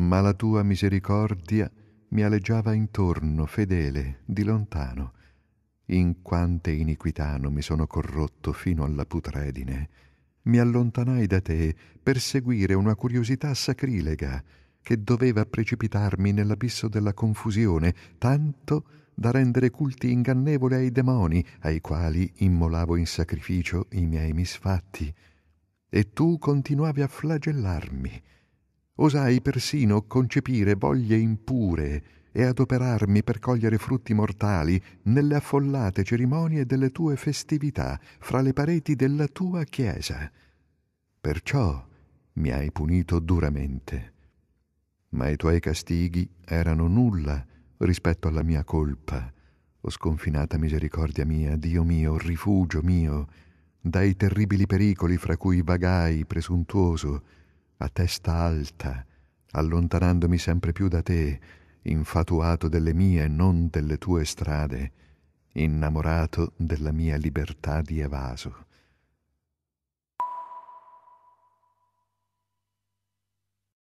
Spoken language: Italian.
ma la tua misericordia mi aleggiava intorno, fedele, di lontano. In quante iniquità non mi sono corrotto fino alla putredine. Mi allontanai da te per seguire una curiosità sacrilega che doveva precipitarmi nell'abisso della confusione, tanto da rendere culti ingannevoli ai demoni, ai quali immolavo in sacrificio i miei misfatti. E tu continuavi a flagellarmi. Osai persino concepire voglie impure e adoperarmi per cogliere frutti mortali nelle affollate cerimonie delle tue festività fra le pareti della tua chiesa. Perciò mi hai punito duramente. Ma i tuoi castighi erano nulla rispetto alla mia colpa. O sconfinata misericordia mia, Dio mio, rifugio mio, dai terribili pericoli fra cui vagai presuntuoso, a testa alta, allontanandomi sempre più da te, infatuato delle mie e non delle tue strade, innamorato della mia libertà di evaso.